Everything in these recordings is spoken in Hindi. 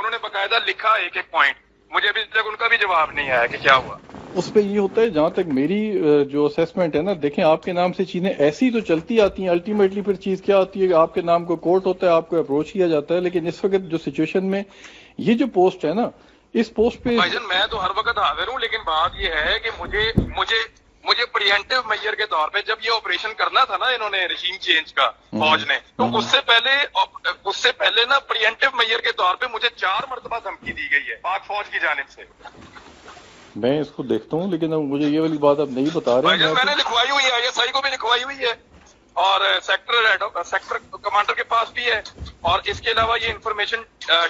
उन्होंने बकायदा लिखा एक एक पॉइंट मुझे अभी तक उनका भी जवाब नहीं आया कि क्या हुआ। उस पर ये होता है जहाँ तक मेरी जो असेसमेंट है ना देखें आपके नाम से चीज़ें ऐसी तो चलती आती हैं अल्टीमेटली फिर चीज़ क्या होती है कि आपके नाम को कोर्ट होता है आपको अप्रोच किया जाता है लेकिन इस वक्त जो सिचुएशन में ये जो पोस्ट है ना इस पोस्ट पे भाईजान मैं तो हर वक्त हाजिर हूँ लेकिन बात ये है कि मुझे मुझे मुझे प्रियंटिव मैयर के तौर पे जब ये ऑपरेशन करना था ना इन्होंने रजीम चेंज का फौज ने तो हम्म। उससे पहले उससे पहले ना प्रियंटिव मैयर के तौर पे मुझे चार मरतबा धमकी दी गई है पाक फौज की जानिब से। मैं इसको देखता हूँ लेकिन अब मुझे ये वाली बात अब नहीं बता रहे हैं। मैंने लिखवाई हुई है आईएसआई को भी लिखवाई हुई है। और सेक्टर हेड सेक्टर कमांडर के पास भी है और इसके अलावा ये इन्फॉर्मेशन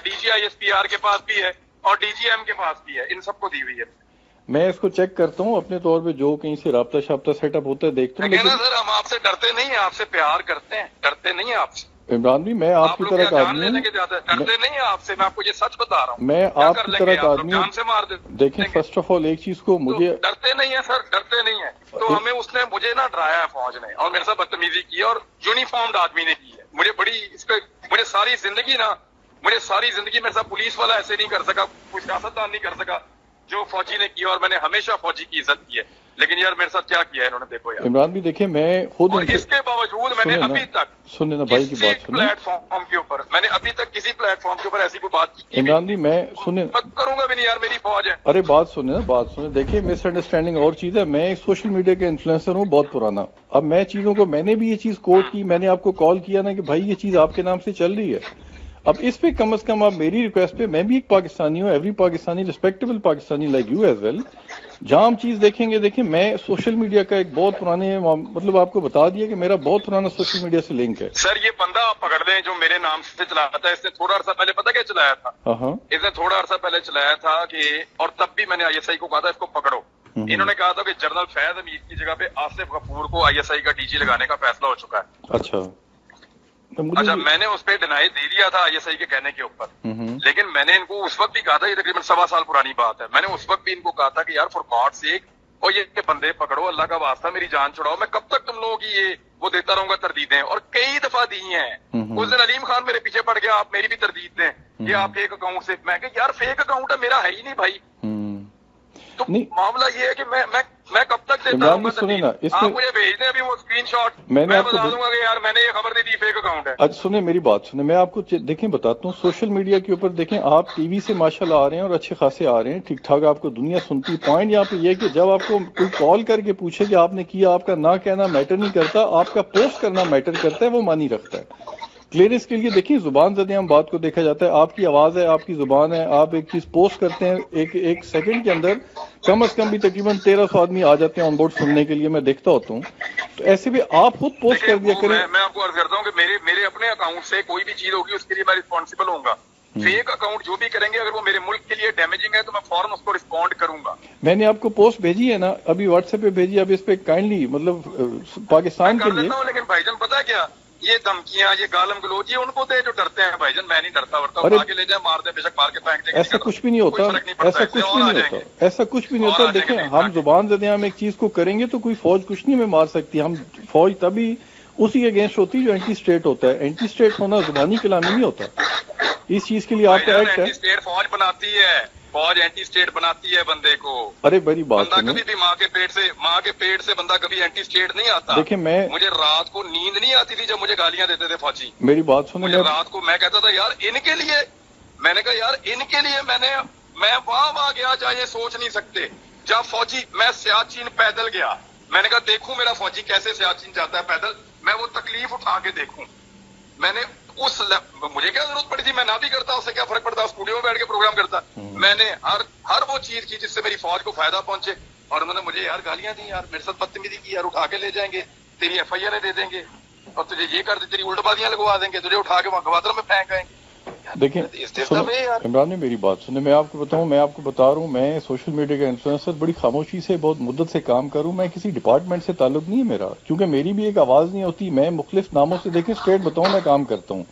डीजीआईएसपीआर के पास भी है और डीजीएम के पास भी है इन सबको दी हुई है। मैं इसको चेक करता हूँ अपने तौर पे जो कहीं से राबता शाबता सेटअप होता है देखता हूँ लेकिन सर हम आपसे डरते नहीं है आपसे प्यार करते हैं डरते नहीं है आपसे। इमरान भी मैं आप आपकी लोग तरह का आदमी हूँ। डरते नहीं है आपसे मैं आपको ये सच बता रहा हूँ। मैं आपकी तरह का आदमी देखें। फ़र्स्ट ऑफ़ ऑल एक चीज़ को तो मुझे डरते नहीं है सर डरते नहीं है। तो हमें उसने मुझे ना डराया है फौज ने और मेरे साथ बदतमीजी की है और यूनिफॉर्म्ड आदमी ने की है। मुझे बड़ी इस पे मुझे सारी ज़िंदगी ना मुझे सारी ज़िंदगी मेरे साथ पुलिस वाला ऐसे नहीं कर सका कोई सियासतदान नहीं कर सका। जो फौजी ने किया और मैंने हमेशा फौजी की इज़्ज़त की है। लेकिन यार मेरे साथ क्या किया है इन्होंने देखो यार। इमरान भी देखिए मैं खुद और इसके बावजूद मैंने अभी तक सुने ना भाई की बात सुने प्लेटफॉर्म के ऊपर मैंने अभी तक किसी प्लेटफॉर्म के ऊपर ऐसी कोई बात की इमरान भी मैं सुने मैं करूँगा भी नहीं यार मेरी फौज है। अरे बात सुने ना बात सुने देखिए मिसअंडरस्टैंडिंग और चीज़ है। मैं सोशल मीडिया के इन्फ्लुएंसर हूँ बहुत पुराना। अब मैं चीज़ों को मैंने भी ये चीज़ कोट की मैंने आपको कॉल किया ना कि भाई ये चीज़ आपके नाम से चल रही है। अब इस पे कम से कम आप मेरी रिक्वेस्ट पे मैं भी एक पाकिस्तानी हूँ every Pakistani respectable Pakistani like you as well जहाँ हम चीज़ देखेंगे देखिए मैं सोशल मीडिया का एक बहुत पुराने मतलब आपको बता दिया कि मेरा बहुत पुराना सोशल मीडिया से लिंक है। सर ये बंदा आप पकड़ लें जो मेरे नाम से चलाया था इसने थोड़ा अर्सा पहले पता क्या चलाया था? हाँ हाँ। इसने थोड़ा अर्सा पहले चलाया था कि और तब भी मैंने आईएसआई को कहा था इसको पकड़ो। हम्म। इन्होंने कहा था कि जनरल फैज अमीर की जगह पे आसिफ गफूर को आईएसआई का डीजी लगाने का फैसला हो चुका है। अच्छा। तो अच्छा मैंने उस पर डिनाई दे दिया था आईएसआई के कहने के ऊपर। लेकिन मैंने इनको उस वक्त भी कहा था ये तकरीबन सवा साल पुरानी बात है। मैंने उस वक्त भी इनको कहा था कि यार फॉर गॉड सेक और ये के बंदे पकड़ो अल्लाह का वास्ता मेरी जान छुड़ाओ मैं कब तक तुम लोगों की ये वो देता रहूँगा तरदीदें? और कई दफ़ा दी हैं। उस दिन अलीम खान मेरे पीछे पड़ गया आप मेरी भी तरदीद दें। ये आप फेक अकाउंट से मैं यार फेक अकाउंट है मेरा है ही नहीं भाई। हम्म। तो नहीं। मामला ये है कि मैं मैं मैं कब तक देता इमरान रहूँगा भी सुने तरदीद? ना, इसमें- आप मुझे भेज दें अभी वो स्क्रीनशॉट मैंने मैं आपको बता दूँगा कि यार मैंने ये खबर दे दी फेक अकाउंट है आज सुने मेरी बात सुने मैं आपको देखें बताता हूँ सोशल मीडिया के ऊपर देखें आप टीवी से माशाल्लाह आ रहे हैं और अच्छे खासे आ रहे हैं ठीक ठाक आपको दुनिया सुनती है पॉइंट यहाँ पे ये है कि जब आपको कोई कॉल करके पूछे कि आपने किया आपका ना कहना मैटर नहीं करता आपका पोस्ट करना मैटर करता है वो मानी रखता है क्लियरेंस के लिए देखिए ज़ुबान जदे हम बात को देखा जाता है आपकी आवाज़ है आपकी ज़ुबान है आप एक चीज़ पोस्ट करते हैं एक एक सेकंड के अंदर कम अज कम भी तकरीबन तेरह सौ आदमी आ जाते हैं ऑन बोर्ड सुनने के लिए मैं देखता होता हूँ। तो ऐसे भी आप खुद पोस्ट कर दिया करें। मैं, मैं आपको अर्ज़ करता हूँ कि मेरे मेरे अपने अकाउंट से कोई भी चीज़ होगी उसके लिए मैं रिस्पॉन्सिबल हम्म। फेक अकाउंट जो भी करेंगे अगर वो मेरे मुल्क के लिए डैमेजिंग है तो मैं फ़ौरन उसको रिस्पॉन्ड करूँगा। मैंने आपको पोस्ट भेजी है ना अभी व्हाट्सएप पे भेजी अब इस पे काइंडली मतलब पाकिस्तान के लिए लेकिन भाईजान पता है क्या? ये धमकियाँ ये गालम गलोच ये उनको दे जो डरते हैं भाईजान मैं नहीं डरता वरता के ले जाए मार दे बेशक मार के फेंक दे ऐसा कुछ भी नहीं होता ऐसा कुछ भी नहीं होता ऐसा कुछ भी नहीं होता देखें हम आगे। ज़ुबान जदे हम एक चीज़ को करेंगे तो कोई फौज कुछ नहीं हमें मार सकती हम फौज तभी उसी अगेंस्ट होती है जो एंटी स्टेट होता है। एंटी स्टेट होना जुबानी कलामी नहीं होता। इस चीज़ के लिए आपका एक्ट है। स्टेट फौज बनाती है। फौज एंटी स्टेट बनाती है बंदे को। अरे बड़ी बात बंदा कभी भी माँ के पेट से माँ के पेट से बंदा कभी एंटी स्टेट नहीं आता। देखिए मैं मुझे रात को नींद नहीं आती थी जब मुझे गालियाँ देते थे फौजी। मेरी बात सुनो मुझे मैं रात को मैं कहता था यार इनके लिए मैंने कहा यार इनके लिए मैंने मैं वहाँ वहाँ गया चाहे ये सोच नहीं सकते। जब फौजी मैं सियाचिन पैदल गया। मैंने कहा देखू मेरा फौजी कैसे सियाचिन जाता है पैदल? मैं वो तकलीफ़ उठा के देखू। मैंने उस मुझे क्या ज़रूरत पड़ी थी? मैं ना भी करता उससे क्या फ़र्क पड़ता? स्टूडियो में बैठ के प्रोग्राम करता। मैंने हर हर वो चीज़ की जिससे मेरी फौज को फ़ायदा पहुँचे। और उन्होंने मुझे यार गालियाँ दी यार मेरे साथ बदतमीजी की यार उठा के ले जाएँगे तेरी एफ़ आई आर दे देंगे और तुझे ये कर दे तेरी उल्टबाजियाँ लगवा देंगे तुझे उठा के वहाँ गवादर में फेंक आएँगे। देखिए इमरान ने मेरी बात सुने मैं आपको बताऊँ मैं आपको बता रहा हूँ मैं सोशल मीडिया का इन्फ्लुएंसर बड़ी खामोशी से बहुत मुद्दत से काम करूँ मैं किसी डिपार्टमेंट से ताल्लुक नहीं है मेरा क्योंकि मेरी भी एक आवाज़ नहीं होती मैं मुख्तलिफ़ नामों से देखें स्टेट बताऊँ मैं काम करता हूँ।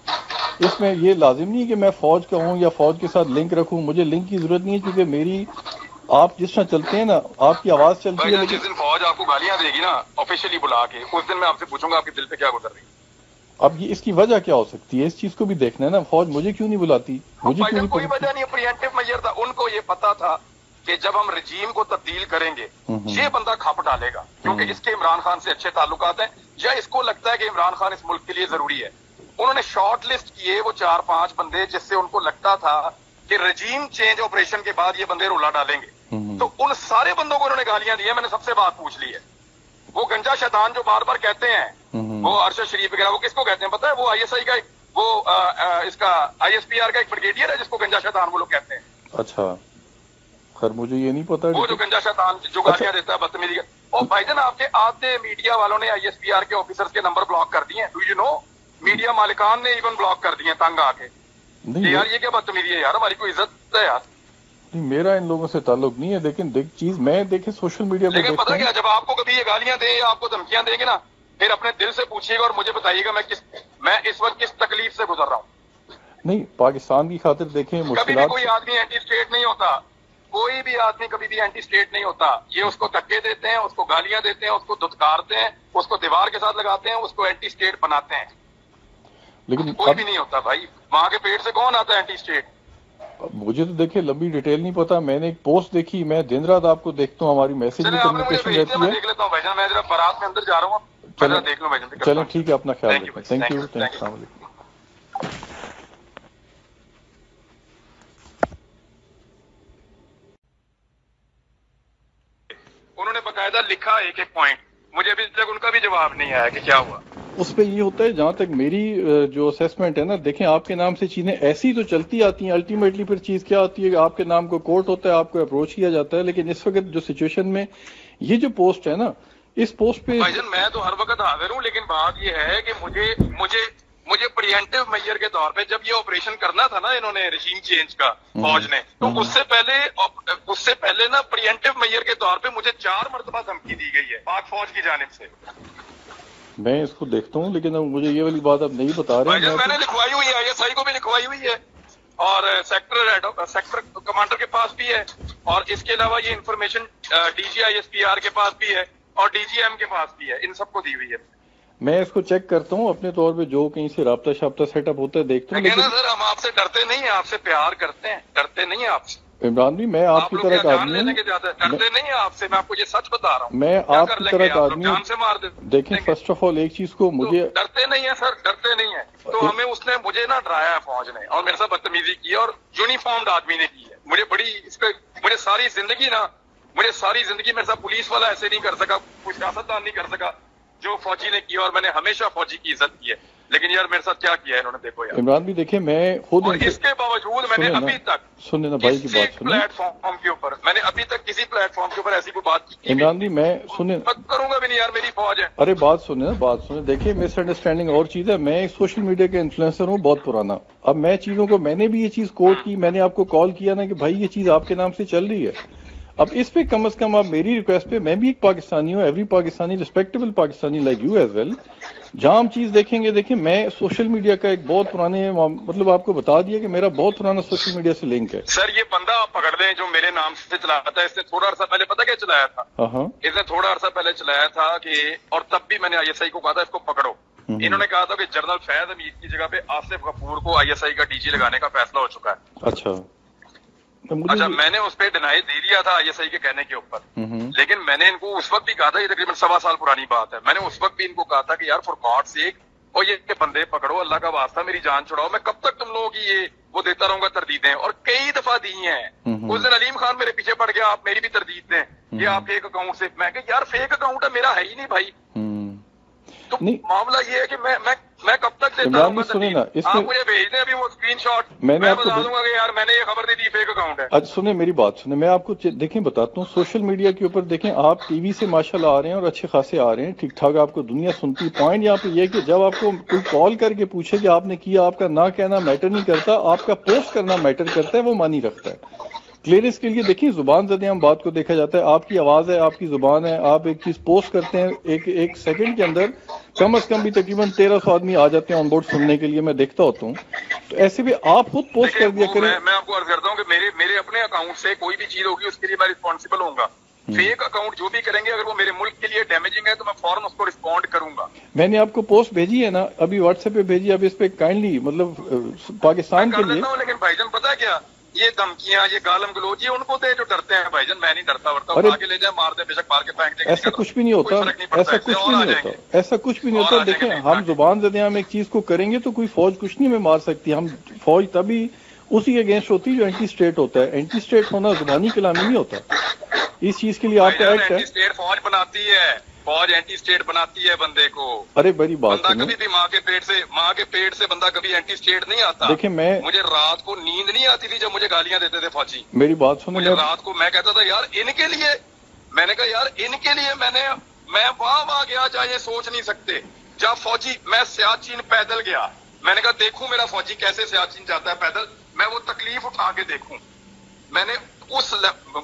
इसमें ये लाजिम नहीं है कि मैं फौज का हूँ या फौज के साथ लिंक रखूँ मुझे लिंक की ज़रूरत नहीं है क्योंकि मेरी आप जिस तरह चलते हैं ना आपकी आवाज़ चलती है जिस दिन फौज आपको गालियाँ देगी ना ऑफिशियली बुला के उस दिन मैं आपसे पूछूँगा आपके दिल पे क्या गुजर रही है। अब ये इसकी वजह क्या हो सकती है? इस चीज़ को भी देखना है ना। फौज मुझे क्यों नहीं बुलाती? मुझे क्यों नहीं कोई वजह नहीं प्रियंटिव मेजर था उनको ये पता था कि जब हम रजीम को तब्दील करेंगे ये बंदा खप डालेगा क्योंकि इसके इमरान खान से अच्छे ताल्लुकात हैं। या इसको लगता है कि इमरान खान इस मुल्क के लिए ज़रूरी है। उन्होंने शॉर्ट लिस्ट किए वो चार पाँच बंदे जिससे उनको लगता था कि रजीम चेंज ऑपरेशन के बाद ये बंदे रोला डालेंगे। तो उन सारे बंदों को उन्होंने गालियाँ दी है। मैंने सबसे बात पूछ ली है। वो गंजा शैतान जो बार बार कहते हैं वो अरशद शरीफ वगैरह वो किसको कहते हैं पता है? वो आईएसआई का एक वो आ, आ, इसका आईएसपीआर का एक ब्रिगेडियर है जिसको गंजा शैतान वो लोग कहते हैं। अच्छा। खैर मुझे ये नहीं पता वो जो गंजा शैतान जो गालियाँ अच्छा। देता है बदतमीजी और भाईजान आपके आधे मीडिया वालों ने आईएसपीआर के ऑफिसर्स के नंबर ब्लॉक कर दिए डू यू नो मीडिया मालिकान ने इवन ब्लॉक कर दिए तंग आके। यार ये क्या बदतमीजी है यार? हमारी कोई इज़्ज़त है यार। नहीं मेरा इन लोगों से ताल्लुक नहीं है लेकिन देख चीज़ मैं देखे सोशल मीडिया पर पता क्या जब आपको कभी ये गालियाँ दे आपको धमकियाँ देंगे ना फिर अपने दिल से पूछिएगा और मुझे बताइएगा मैं किस मैं इस वक्त किस तकलीफ़ से गुजर रहा हूँ। नहीं पाकिस्तान की खातिर देखें कभी भी कोई आदमी एंटी स्टेट नहीं होता। कोई भी आदमी कभी भी एंटी स्टेट नहीं होता। ये उसको धक्के देते हैं उसको गालियाँ देते हैं उसको दुत्कारते हैं उसको दीवार के साथ लगाते हैं उसको एंटी स्टेट बनाते हैं। लेकिन कोई भी नहीं होता भाई। माँ के पेट से कौन आता है एंटी स्टेट मुझे तो देखिए लंबी डिटेल नहीं पता। मैंने एक पोस्ट देखी मैं दिन रात आपको देखता हूँ हमारी मैसेज की कम्युनिकेशन रहती है। देख लेता हूँ मैं जरा बारात में अंदर जा रहा हूँ। देख लो चलो ठीक है अपना ख्याल रखें थैंक यू थैंक यू उन्होंने बकायदा लिखा एक एक पॉइंट मुझे अभी तक उनका भी जवाब नहीं आया कि क्या हुआ। उस पर ये होता है जहाँ तक मेरी जो असेसमेंट है ना देखें आपके नाम से चीज़ें ऐसी तो चलती आती हैं अल्टीमेटली फिर चीज़ क्या होती है आपके नाम को कोर्ट होता है आपको अप्रोच किया जाता है लेकिन इस वक्त जो सिचुएशन में ये जो पोस्ट है ना इस पोस्ट पे मैं तो हर वक्त हाजिर हूँ लेकिन बात ये है कि मुझे मुझे मुझे प्रियंटिव मैयर के तौर पे जब ये ऑपरेशन करना था ना इन्होंने रशीम चेंज का हम्म। फौज ने तो हम्म। उससे पहले उससे पहले ना प्रियंटिव मैयर के तौर पे मुझे चार मरतबा धमकी दी गई है पाक फौज की जानब से मैं इसको देखता हूँ लेकिन अब मुझे ये वाली बात अब नहीं बता रहे हैं मैंने लिखवाई हुई है एसआई को भी लिखवाई हुई है और सेक्टर सेक्टर कमांडर के पास भी है और इसके अलावा ये इन्फॉर्मेशन डीजीआईएसपीआर के पास भी है और डीजीएम के पास भी है इन सबको दी हुई है। मैं इसको चेक करता हूँ अपने तौर पे जो कहीं से रबता शाब्ता सेटअप होता है देखता हूँ लेकिन सर हम आपसे डरते नहीं है आपसे प्यार करते हैं डरते नहीं है आपसे। इमरान भी मैं आपकी आप तरह का आदमी नहीं आपसे मैं आपको ये सच बता रहा हूँ। मैं आपकी तरह का आदमी जान से मार दे देखें फ़र्स्ट ऑफ़ ऑल एक चीज़ को तो मुझे डरते नहीं है सर डरते नहीं है। तो हमें उसने मुझे ना डराया है फौज ने और मेरे साथ बदतमीजी की और यूनिफॉर्म्ड आदमी ने की है। मुझे बड़ी इस पे मुझे सारी ज़िंदगी ना मुझे सारी ज़िंदगी मेरे साथ पुलिस वाला ऐसे नहीं कर सका कुछ सियासतदान नहीं कर सका जो फौजी ने किया और मैंने हमेशा फौजी की इज़्ज़त की है। लेकिन यार मेरे साथ क्या किया है इन्होंने देखो यार। इमरान भी देखे मैं खुद और इसके बावजूद मैंने अभी तक सुनने ना भाई की बात प्लेटफॉर्म के ऊपर मैंने अभी तक किसी प्लेटफॉर्म के ऊपर ऐसी कोई बात की इमरान भी मैं सुने करूँगा भी नहीं यार मेरी फौज है। अरे बात सुने ना बात सुने देखिए मिसअंडरस्टैंडिंग और चीज़ है। मैं एक सोशल मीडिया के इन्फ्लुएंसर हूँ बहुत पुराना। अब मैं चीज़ों को मैंने भी ये चीज़ कोट की मैंने आपको कॉल किया ना कि भाई ये चीज़ आपके नाम से चल रही है। अब इस पे कम से कम आप मेरी रिक्वेस्ट पे मैं भी एक पाकिस्तानी हूँ every Pakistani respectable Pakistani like you as well जहाँ हम चीज़ देखेंगे देखिए मैं सोशल मीडिया का एक बहुत पुराने मतलब आपको बता दिया कि मेरा बहुत पुराना सोशल मीडिया से लिंक है। सर ये बंदा आप पकड़ लें जो मेरे नाम से चलाया था इसने थोड़ा अर्सा पहले पता क्या चलाया था? हाँ, हाँ। इसने थोड़ा अर्सा पहले चलाया था कि और तब भी मैंने आईएसआई को कहा था इसको पकड़ो। हम्म। इन्होंने कहा था कि जनरल फैज अमीर की जगह पे आसिफ कपूर को आईएसआई का डीजी लगाने का फैसला हो चुका है। अच्छा। अच्छा मैंने उस पर डिनाई दे दिया था आईएसआई के कहने के ऊपर। लेकिन मैंने इनको उस वक्त भी कहा था ये तकरीबन सवा साल पुरानी बात है। मैंने उस वक्त भी इनको कहा था कि यार फॉर गॉड से और ये बंदे पकड़ो अल्लाह का वास्ता मेरी जान छुड़ाओ। मैं कब तक तुम लोगों की ये वो देता रहूँगा तरदीदें? और कई दफ़ा दी हैं। उस दिन अलीम खान मेरे पीछे पड़ गया आप मेरी भी तरदीद दें। ये आप फेक अकाउंट से मैं यार फेक अकाउंट है मेरा है ही नहीं भाई। तो मामला ये है कि मैं मैं मैं कब तक देता हूँ सुने ना इसमें आप मुझे भेज दें अभी वो स्क्रीनशॉट मैंने मैं आपको बता दूँगा कि यार मैंने ये खबर दी फेक अकाउंट है। अच्छा सुने मेरी बात सुने मैं आपको देखें बताता हूँ सोशल मीडिया के ऊपर देखें आप टीवी से माशाल्लाह आ रहे हैं और अच्छे खासे आ रहे हैं ठीक ठाक आपको दुनिया सुनती पॉइंट यहाँ पे ये कि जब आपको कोई कॉल करके पूछे कि आपने किया आपका ना कहना मैटर नहीं करता आपका पोस्ट करना मैटर करता है वो मानी रखता है। क्लियरेंस के लिए देखिए ज़ुबान जदे हम बात को देखा जाता है आपकी आवाज़ है आपकी ज़ुबान है आप एक चीज़ पोस्ट करते हैं एक एक सेकंड के अंदर कम अज कम भी तकरीबन तेरह सौ आदमी आ जाते हैं ऑनबोर्ड सुनने के लिए मैं देखता होता हूँ। तो ऐसे भी आप खुद पोस्ट कर दिया करें। मैं, मैं आपको अर्ज़ करता हूँ कि मेरे मेरे अपने अकाउंट से कोई भी चीज़ होगी उसके लिए मैं रिस्पॉन्सिबल होगा फेक अकाउंट जो भी करेंगे अगर वो मेरे मुल्क के लिए डैमेजिंग है तो मैं फ़ौरन उसको रिस्पॉन्ड करूँगा। मैंने आपको पोस्ट भेजी है ना अभी व्हाट्सएप पे भेजी अब इस पे काइंडली मतलब पाकिस्तान के लिए। लेकिन भाईजान पता है क्या? ये धमकियाँ ये गालम गलोच ये उनको दे जो डरते हैं भाईजान मैं नहीं डरता वरता उठा ले जाए मार दे बेशक मार के फेंक दे ऐसा कुछ भी नहीं होता ऐसा कुछ भी नहीं होता ऐसा कुछ भी नहीं होता देखें हम आगे। ज़ुबान जदे हम एक चीज़ को करेंगे तो कोई फौज कुछ नहीं में मार सकती हम फौज तभी उसी के अगेंस्ट होती है जो एंटी स्टेट होता है। एंटी स्टेट होना जुबानी कलामी नहीं होता। इस चीज़ के लिए आपका एक्ट है। एंटी स्टेट फौज बनाती है। फौज एंटी स्टेट बनाती है बंदे को। अरे बड़ी बात बंदा कभी भी माँ के पेट से माँ के पेट से बंदा कभी एंटी स्टेट नहीं आता। देखिए मैं मुझे रात को नींद नहीं आती थी जब मुझे गालियाँ देते थे फौजी। मेरी बात सुने मुझे रात को मैं कहता था यार इनके लिए मैंने कहा यार इनके लिए मैंने मैं वहाँ वहाँ गया चाहे ये सोच नहीं सकते। जब फौजी मैं सियाचिन पैदल गया। मैंने कहा देखू मेरा फौजी कैसे सियाचिन जाता है पैदल? मैं वो तकलीफ़ उठा के देखू। मैंने उस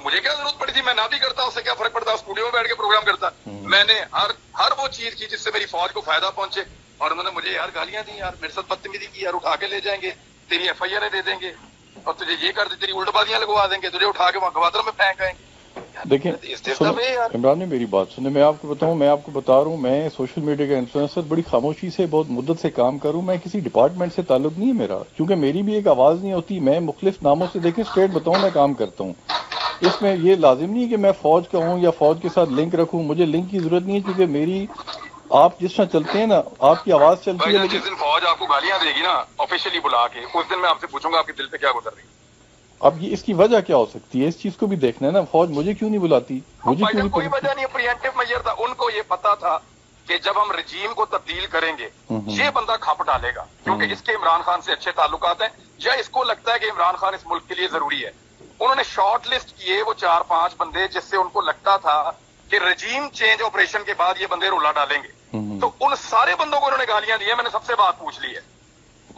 मुझे क्या ज़रूरत पड़ी थी? मैं ना भी करता उससे क्या फ़र्क पड़ता? स्टूडियो में बैठ के प्रोग्राम करता। हम्म। मैंने हर हर वो चीज़ की जिससे मेरी फौज को फ़ायदा पहुँचे। और उन्होंने मुझे यार गालियाँ दी यार मेरे साथ बदतमीजी की यार उठा के ले जाएँगे। तेरी एफ़ आई आर दे देंगे। और तुझे ये कर दे तेरी उल्टबाजियाँ लगवा देंगे। तुझे उठा के वहाँ गवादर में फेंक आएँगे। देखें इस देश सुनो का वे यार। इमरान ने मेरी बात सुने मैं आपको बताऊँ मैं आपको बता रहा हूँ मैं सोशल मीडिया का इन्फ्लुएंसर बड़ी खामोशी से बहुत मुद्दत से काम करूँ मैं किसी डिपार्टमेंट से ताल्लुक नहीं है मेरा क्योंकि मेरी भी एक आवाज़ नहीं होती मैं मुख्तलिफ़ नामों से देखें स्ट्रेट बताऊँ मैं काम करता हूँ। इसमें ये लाजिम नहीं है कि मैं फौज का हूँ या फौज के साथ लिंक रखूँ मुझे लिंक की ज़रूरत नहीं है क्योंकि मेरी आप जिस तरह चलते हैं ना आपकी आवाज़ चलती है जिस दिन फौज आपको गालियाँ देगी ना ऑफिशियली बुला के उस दिन मैं आपसे पूछूँगा आपके दिल पे क्या गुजर रही है। अब ये इसकी वजह क्या हो सकती है? इस चीज़ को भी देखना है ना। फौज मुझे क्यों नहीं बुलाती? मुझे क्यों नहीं कोई? वजह नहीं प्रिएंटिव मेजर था। उनको ये पता था कि जब हम रजीम को तब्दील करेंगे हम्म। ये बंदा खप डालेगा। क्योंकि हम्म। इसके इमरान खान से अच्छे ताल्लुकात हैं। या इसको लगता है कि इमरान खान इस मुल्क के लिए ज़रूरी है। उन्होंने शॉर्ट लिस्ट किए वो चार पाँच बंदे जिससे उनको लगता था कि रजीम चेंज ऑपरेशन के बाद ये बंदे रोला डालेंगे। हम्म। तो उन सारे बंदों को उन्होंने गालियाँ दी है। मैंने सबसे बात पूछ ली है।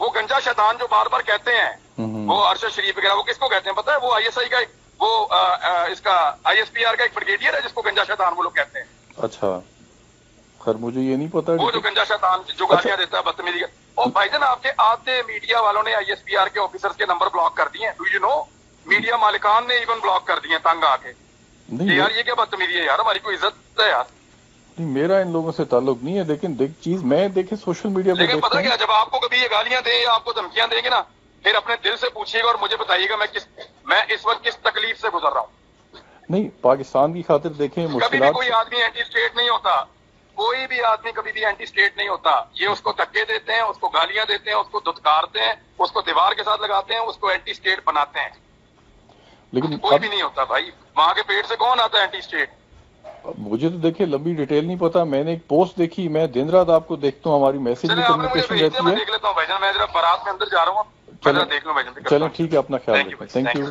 वो गंजा शैतान जो बार बार कहते हैं। वो अरशद शरीफ वगैरह वो किसको कहते हैं पता है? वो आईएसआई का एक वो आ, आ, इसका आईएसपीआर का एक ब्रिगेडियर है जिसको गंजा शैतान वो लोग कहते हैं। अच्छा। खैर मुझे ये नहीं पता वो जो गंजा शैतान जो अच्छा। गालियाँ देता है बदतमीजी का। और भाईजान आपके आधे मीडिया वालों ने आईएसपीआर के ऑफिसर्स के नंबर ब्लॉक कर दिए डू यू नो मीडिया मालिकान ने इवन ब्लॉक कर दिए तंग आके। यार ये क्या बदतमीजी है यार? हमारी कोई इज़्ज़त है यार। मेरा इन लोगों से ताल्लुक नहीं है लेकिन देख चीज़ मैं देखे सोशल मीडिया पे लेकिन देखता पता क्या जब आपको कभी ये गालियाँ दे या आपको धमकियाँ देंगे ना फिर अपने दिल से पूछिएगा और मुझे बताइएगा मैं किस मैं इस वक्त किस तकलीफ़ से गुजर रहा हूँ। नहीं पाकिस्तान की खातिर देखें मुश्किल कोई आदमी एंटी स्टेट नहीं होता। कोई भी आदमी कभी भी एंटी स्टेट नहीं होता। ये उसको धक्के देते हैं उसको गालियाँ देते हैं उसको दुत्कारते हैं उसको दीवार के साथ लगाते हैं उसको एंटी स्टेट बनाते हैं। लेकिन कोई भी नहीं होता भाई। माँ के पेट से कौन आता है एंटी स्टेट मुझे तो देखिए लंबी डिटेल नहीं पता। मैंने एक पोस्ट देखी मैं दिन रात आपको देखता हूँ हमारी मैसेज मुझे कम्युनिकेशन रहती है। देख लेता हूँ भाईजान मैं बारात में अंदर जा रहा हूँ। चलो देख लूँ भाईजान चलें ठीक है अपना ख्याल रखें थैंक यू.